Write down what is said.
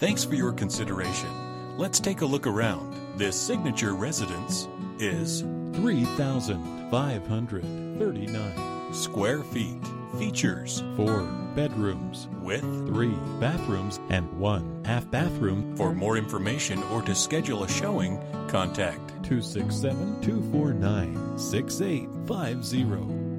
Thanks for your consideration. Let's take a look around. This signature residence is 3,539. square feet. Features Four bedrooms, with. three bathrooms, and one half bathroom. For more information or to schedule a showing, contact 267 249 6850.